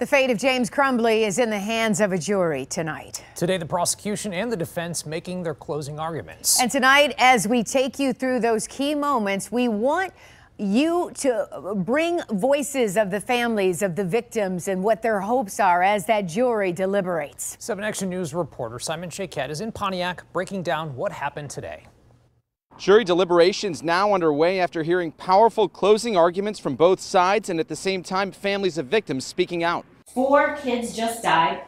The fate of James Crumbley is in the hands of a jury tonight. Today, the prosecution and the defense making their closing arguments. And tonight, as we take you through those key moments, we want you to bring voices of the families of the victims and what their hopes are as that jury deliberates. 7 Action News reporter Simon Shaquette is in Pontiac breaking down what happened today. Jury deliberations now underway after hearing powerful closing arguments from both sides and at the same time families of victims speaking out. Four kids just died.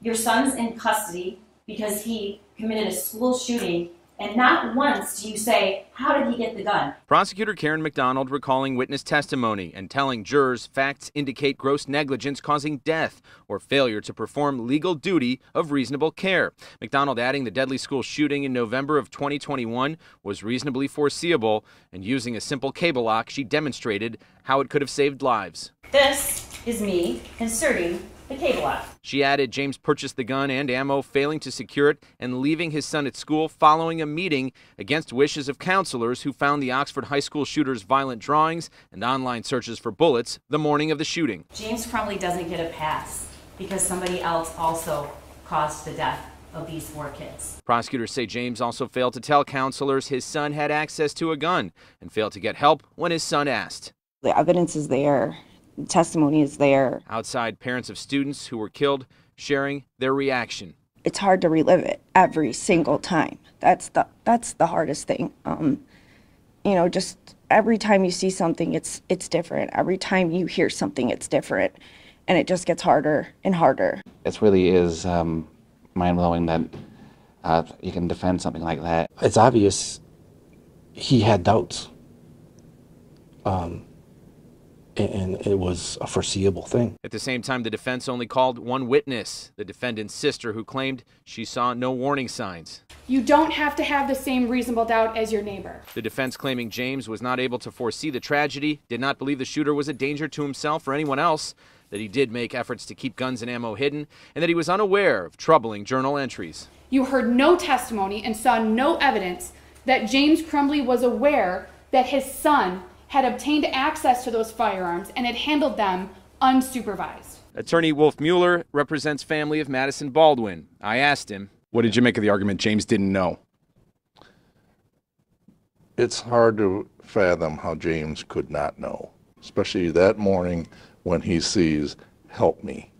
Your son's in custody because he committed a school shooting and not once do you say, How did he get the gun? Prosecutor Karen McDonald recalling witness testimony and telling jurors facts indicate gross negligence causing death or failure to perform legal duty of reasonable care. McDonald adding the deadly school shooting in November of 2021 was reasonably foreseeable, and using a simple cable lock, she demonstrated how it could have saved lives. This is me inserting the cable lock. She added James purchased the gun and ammo, failing to secure it and leaving his son at school following a meeting against wishes of counselors who found the Oxford High School shooter's violent drawings and online searches for bullets the morning of the shooting. James Crumbley doesn't get a pass because somebody else also caused the death of these four kids. Prosecutors say James also failed to tell counselors his son had access to a gun and failed to get help when his son asked. The evidence is there testimony is there. Outside, parents of students who were killed sharing their reaction. It's hard to relive it every single time. That's the that's the hardest thing. Um, you know, just every time you see something, it's it's different. Every time you hear something, it's different, and it just gets harder and harder. It really is um, mind blowing that uh, you can defend something like that. It's obvious he had doubts. Um, and it was a foreseeable thing. At the same time, the defense only called one witness, the defendant's sister, who claimed she saw no warning signs. You don't have to have the same reasonable doubt as your neighbor. The defense claiming James was not able to foresee the tragedy, did not believe the shooter was a danger to himself or anyone else, that he did make efforts to keep guns and ammo hidden, and that he was unaware of troubling journal entries. You heard no testimony and saw no evidence that James Crumbley was aware that his son had obtained access to those firearms and had handled them unsupervised. Attorney Wolf Mueller represents family of Madisyn Baldwin. I asked him, What did you make of the argument James didn't know? It's hard to fathom how James could not know, especially that morning when he sees, Help me,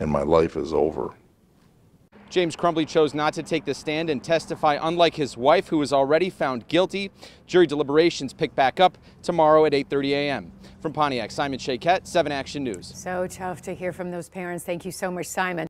and my life is over. James Crumbley chose not to take the stand and testify, unlike his wife, who was already found guilty. Jury deliberations pick back up tomorrow at 8.30 a.m. From Pontiac, Simon Shaquette, 7 Action News. So tough to hear from those parents. Thank you so much, Simon.